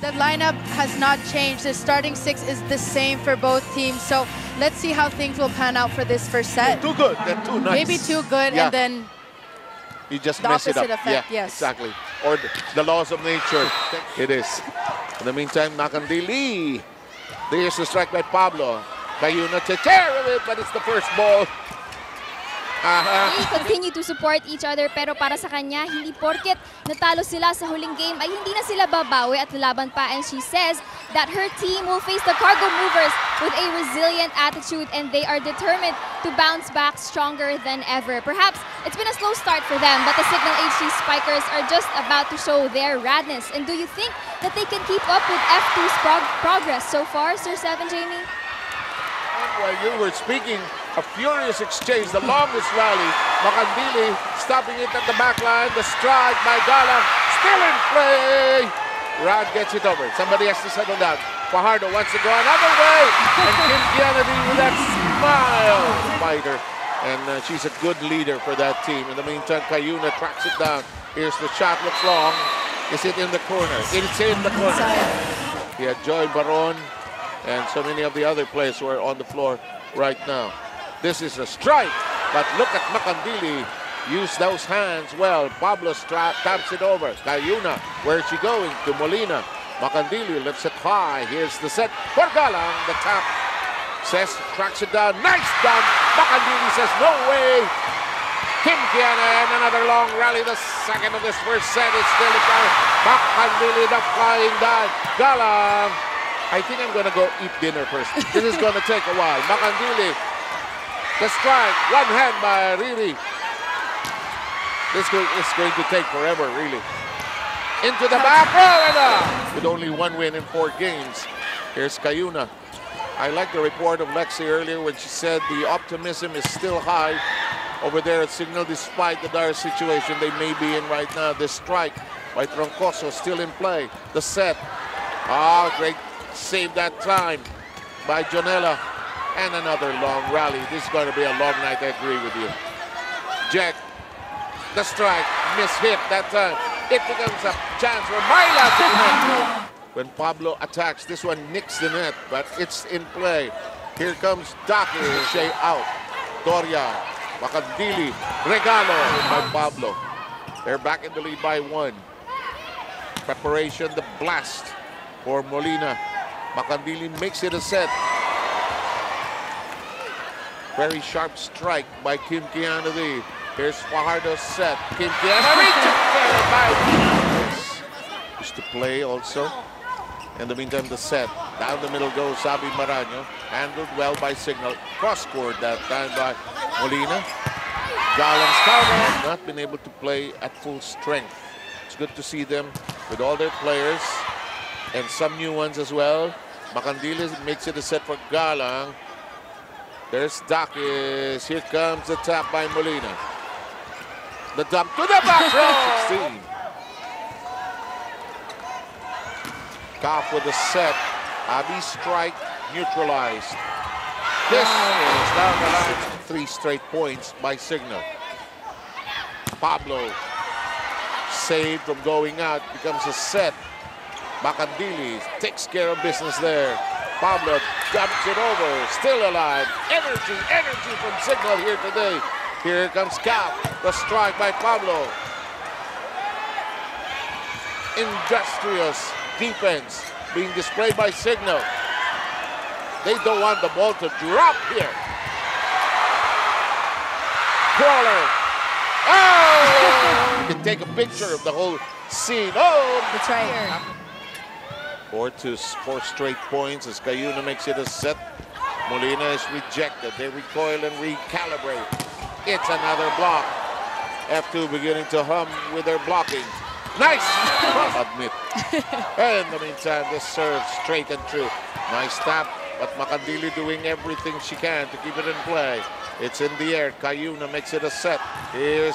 the lineup has not changed. The starting six is the same for both teams. So let's see how things will pan out for this first set. They're too good. They're too nice. Maybe too good, Yeah. and then You just The mess it up. opposite effect, yeah, yes. exactly. Or the, the laws of nature. it is. In the meantime, Macandili. There's the strike by Pablo. Cayuna takes care of it, but it's the first ball. Aha. They continue to support each other pero para sa kanya, hindi porket natalo sila sa huling game ay hindi na sila babawi at lalaban pa. And she says that her team will face the cargo movers with a resilient attitude and they are determined to bounce back stronger than ever. Perhaps it's been a slow start for them, but the Cignal HD Spikers are just about to show their radness. And do you think that they can keep up with F2's prog- progress so far, Sir Seven Jamie? And while you were speaking, a furious exchange, the longest rally. Macandili stopping it at the back line. The strike by Gala still in play. Rod gets it over. Somebody has to settle down. Fajardo wants to go another way. And Kim Kianna Dy with that smile. Fighter. And uh, she's a good leader for that team. In the meantime, Cayuna tracks it down. Here's the shot, looks long. Is it in the corner? It's in the corner. He had Joy Baron and so many of the other players who are on the floor right now. This is a strike, but look at Macandili. Use those hands well. Pablo taps it over. Cayuna, where is she going? To Molina. Macandili lifts it high. Here's the set for Galang. The tap says, tracks it down. Nice done. Macandili says, no way. Kim Kianna and another long rally. The second of this first set is still in play. Macandili, the flying dive. Galang. I think I'm going to go eat dinner first. this is going to take a while. Macandili, the strike, one hand by Riri. This is going to take forever, really. Into the back with only one win in four games. Here's Cayuna. I like the report of Lexi earlier when she said the optimism is still high over there at Cignal despite the dire situation they may be in right now. This strike by Troncoso still in play. The set. Ah, great save that time by Jonella. And another long rally. This is going to be a long night, I agree with you. Jack, the strike, mishit that time. It becomes a chance for Myla to. When Pablo attacks, this one nicks the net, but it's in play. Here comes Daki, Shea out. Doria, Macandili, Regalo by Pablo. They're back in the lead by one. Preparation, the blast for Molina. Macandili makes it a set. Very sharp strike by Kim Kianna Dy. Here's Fajardo's set. Kim Kianna reaches there by to play also. In the meantime, the set. Down the middle goes Sabi Maraño. Handled well by Cignal. Cross-court that time by Molina. Galang's counter. Not been able to play at full strength. It's good to see them with all their players and some new ones as well. Macandiles makes it a set for Galang. There's Daquis. Here comes the tap by Molina. The dump to the back row. 16. Goff with the set. Abby strike neutralized. This is down the line. Three straight points by Cignal. Pablo saved from going out. Becomes a set. Macandili takes care of business there. Pablo dumps it over. Still alive. Energy, energy from Cignal here today. Here comes Cap. The strike by Pablo. Industrious defense being displayed by Cignal. They don't want the ball to drop here. Crawler. Oh! you can take a picture of the whole scene. Oh! That's Four to s- four straight points as Cayuna makes it a set. Molina is rejected. They recoil and recalibrate. It's another block. F2 beginning to hum with their blocking. Nice! Admit. And in the meantime, this serve straight and true. Nice tap, but Macandili doing everything she can to keep it in play. It's in the air. Cayuna makes it a set. Here's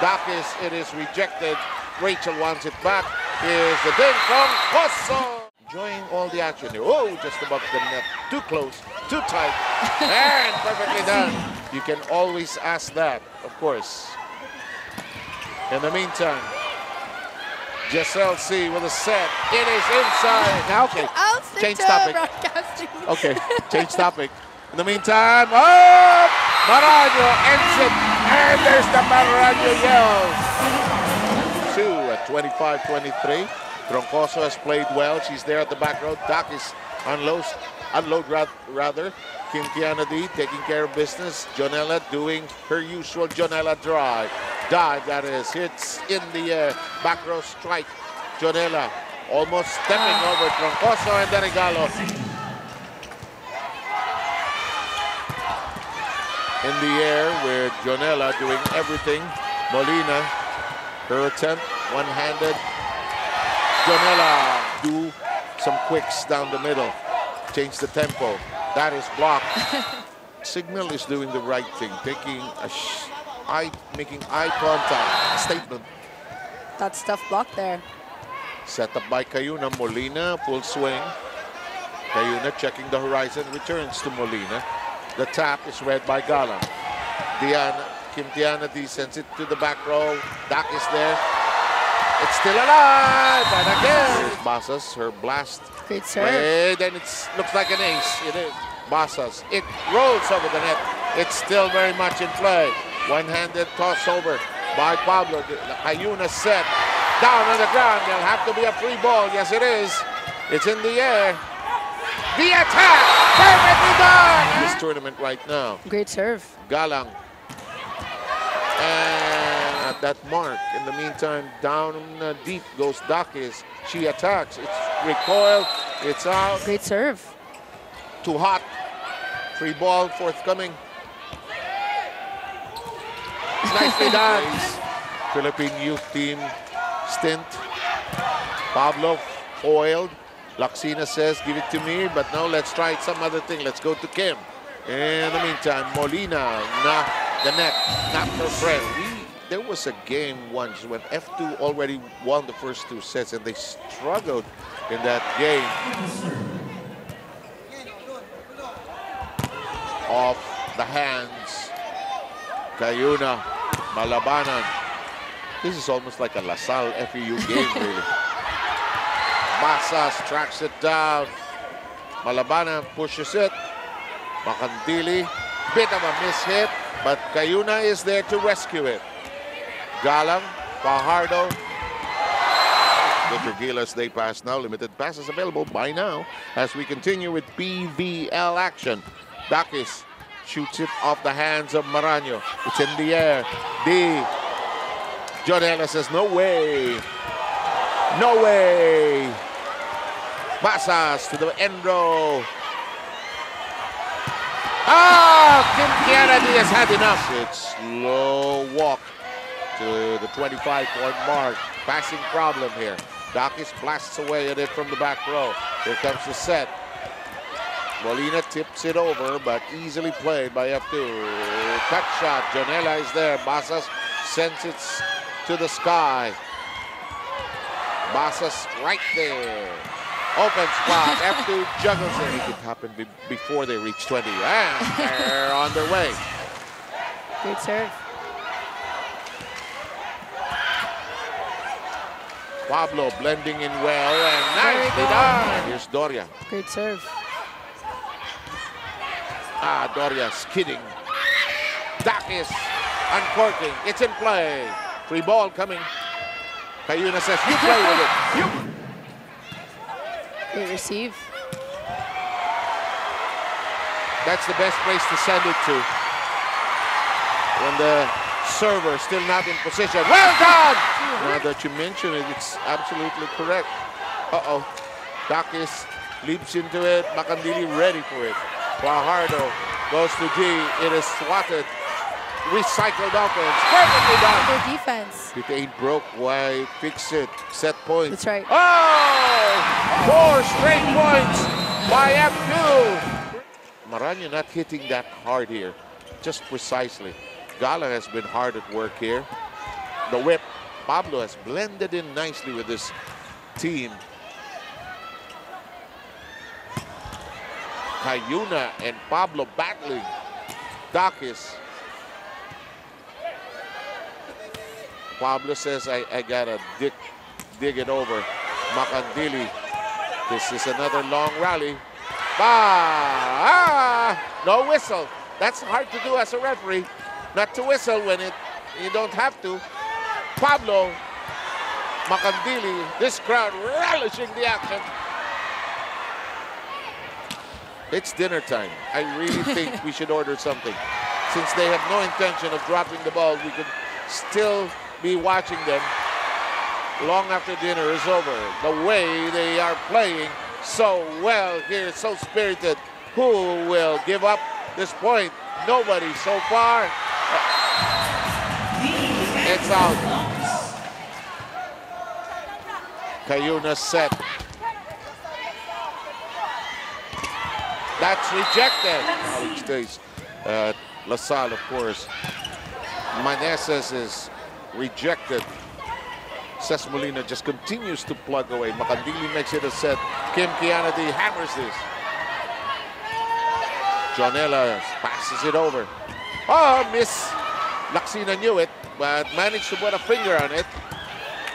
Daquis. It is rejected. Rachel wants it back. Here's the ding from Koso. Enjoying all the action here. Oh, just above the net. Too close, too tight, and perfectly done. You can always ask that, of course. In the meantime, Giselle C with a set. It is inside. Okay, I'll stick Change to topic. okay, change topic. In the meantime, oh, Maraño ends it, and there's the Maraño yell. Two at 25-23. Troncoso has played well. She's there at the back row. Doc is unload, unload ra- rather. Kim Kianna Dy taking care of business. Jonella doing her usual Jonella drive. Dive, that is. Hits in the air. Back row strike. Jonella almost stepping ah. over Troncoso and then Regalo. In the air with Jonella doing everything. Molina, her attempt, one-handed. Jonella do some quicks down the middle. Change the tempo. That is blocked. Cignal is doing the right thing, taking a sh- eye, making eye contact. Statement. That's tough block there. Set up by Cayuna. Molina, full swing. Cayuna checking the horizon, returns to Molina. The tap is read by Galang. Diana, Kim Kianna Dy sends it to the back row. Dak is there. It's still alive, and again. Basas, her blast. Great serve. Wait, then it looks like an ace. It is. Basas. It rolls over the net. It's still very much in play. One-handed toss over by Pablo. The the set down on the ground. There'll have to be a free ball. Yes, it is. It's in the air. The attack! Perfectly done! This tournament right now. Great serve. Galang. That mark, in the meantime, down deep goes Daquis. She attacks. It's recoiled. It's out. Great serve. Too hot. Free ball forthcoming. Nicely done. Philippine youth team stint. Pablo foiled. Lacsina says, give it to me, but now let's try some other thing. Let's go to Kim. In the meantime, Molina, not the net, not her friend. There was a game once when F2 already won the first two sets and they struggled in that game. Off the hands. Cayuna, Malabanan. This is almost like a LaSalle FEU game, really. Basas tracks it down. Malabanan pushes it. Macandili, bit of a miss hit, but Cayuna is there to rescue it. Galang, Fajardo. The Triguelas Day Pass now. Limited passes available by now as we continue with PVL action. Daquis shoots it off the hands of Maraño. It's in the air. D. John Ellis says, no way. No way. Basas to the end row. Ah, Kim Kianna Dy has had enough. It's slow walk to the 25-point mark. Passing problem here. Daquis blasts away at it from the back row. Here comes the set. Molina tips it over, but easily played by F2. Cut shot. Janela is there. Basas sends it to the sky. Basas right there. Open spot. F2 juggles it. It could happen be- before they reach 20. And they're on their way. Great serve. Pablo blending in well and nicely done. Here's Doria. Great serve. Ah, Doria skidding. Daquis uncorking. It's in play. Free ball coming. Cayuna says, you play with it. You. Great receive. That's the best place to send it to. When the server still not in position. Well done! Now that you mention it, it's absolutely correct. Uh-oh. Daquis leaps into it. Macandili ready for it. Fajardo goes to G. It is swatted. Recycled offense. Perfectly done. Good defense. If it ain't broke, why fix it? Set point. That's right. Oh! Four straight points by F2. Maraño not hitting that hard here, just precisely. Gala has been hard at work here. The whip. Pablo has blended in nicely with this team. Cayuna and Pablo battling. Daquis. Pablo says, I, I gotta dig dig it over. Macandili. This is another long rally. Ah, no whistle. That's hard to do as a referee. Not to whistle when it you don't have to. Pablo Macandili. this crowd relishing the action. It's dinner time. I really think we should order something. Since they have no intention of dropping the ball, we could still be watching them long after dinner is over. The way they are playing so well here, so spirited. Who will give up this point? Nobody so far. It's out. Cayuna set. That's rejected. College stays. Uh, LaSalle, of course. Meneses is rejected. Ces Molina just continues to plug away. Macandili makes it a set. Kim Kianna Dy hammers this. Jonella passes it over. Oh, miss. Lacsina knew it, but managed to put a finger on it.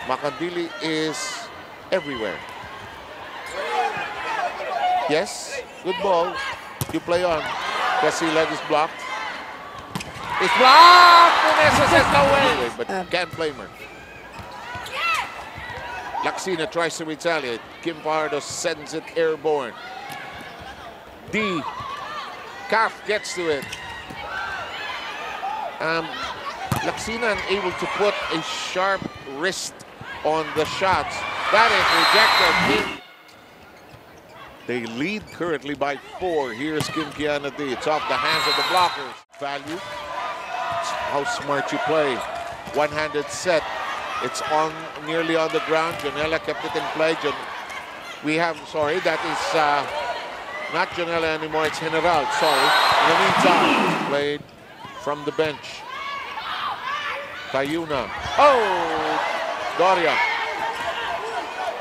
Macandili is everywhere. Yes, good ball. You play on. leg is blocked. It's blocked! Vanessa says no way. But can't blame her. Lacsina tries to retaliate. Kim Fajardo sends it airborne. D. Calf gets to it. Um, Lacsina unable to put a sharp wrist on the shots. That is rejected. They lead currently by four. Here's Kim Kianna Dy. It's off the hands of the blockers. Value. How smart you play. One-handed set. It's on nearly on the ground. Janela kept it in play. Jan we have, sorry, that is uh, not Janela anymore. It's General, sorry. In the meantime, played from the bench. Cayuna. Oh, Doria.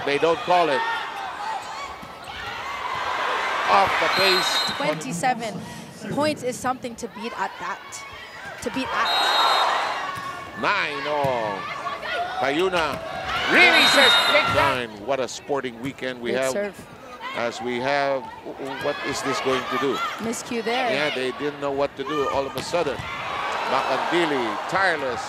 They don't call it. Off the pace. 27 points is something to beat at that. To beat at. Nine all. Cayuna really says big nine. What a sporting weekend we Good have. serve. As we have, what is this going to do? Miscue there. Yeah, they didn't know what to do all of a sudden. Macandili, tireless.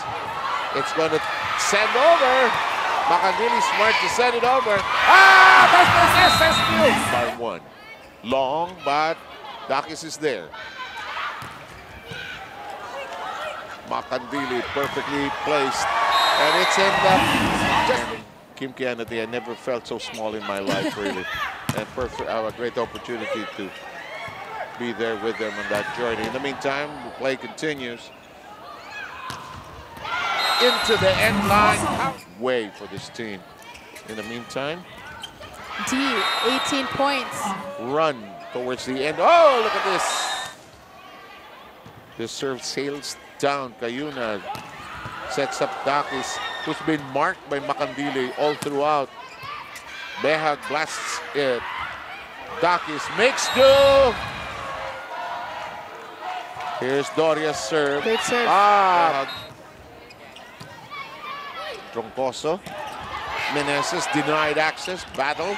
It's going to send over. Macandili smart to send it over. Ah, that's the SSU. By one. Long, but Dakis is there. Macandili perfectly placed. And it's in the... Kim Kianna Dy, I never felt so small in my life, really. and perfect, a great opportunity to be there with them on that journey. In the meantime, the play continues. Into the end line. Way for this team. In the meantime, D, 18 points. run towards the end. Oh, look at this. This serve sails down. Cayuna sets up Daquis, who's been marked by Macandili all throughout. Behag blasts it. Daquis makes do. Here's Doria's serve. Great serve. Ah. Troncoso. Meneses denied access. Battle.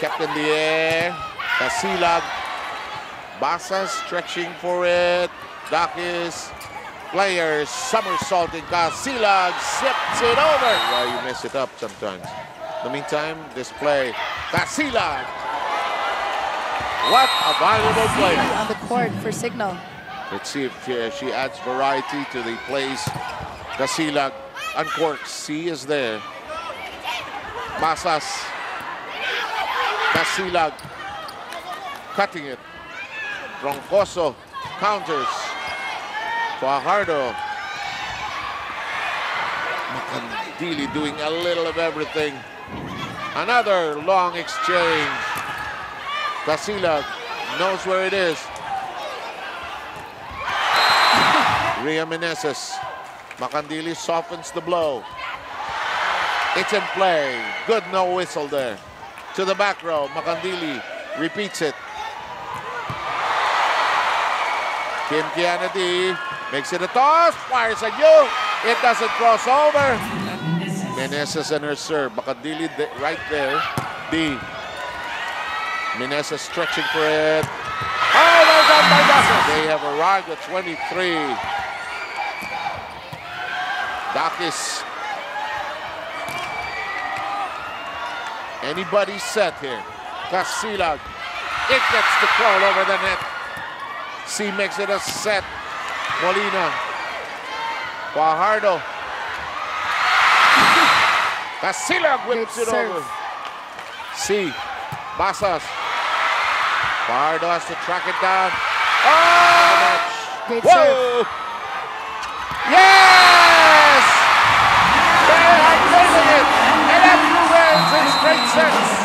Kept in the air. Casilag. Basa stretching for it. Daquis. Players somersaulting. Casilag zips it over. Why you mess it up sometimes. In the meantime, this play. Casilag. What a valuable player. On the court for Cignal. Let's see if uh, she adds variety to the plays. Casilag uncorks. C is there. Masas. Casilag cutting it. Troncoso counters. Fajardo. Macandili doing a little of everything. Another long exchange. Casilag knows where it is. Ria Meneses. Macandili softens the blow. It's in play. Good no whistle there. To the back row. Macandili repeats it. Kim Kianna Dy makes it a toss. Fires at you. It doesn't cross over. Meneses and her serve. Macandili de- right there. D. Meneses stretching for it. Oh, by. They have arrived at 23. Daquis. Anybody set here. Casilag. It gets to crawl over the net. C makes it a set. Molina. Fajardo. Casilag whips Good it serve. over. C. Basas. Fajardo has to track it down. Oh! Great serve. Straight sets.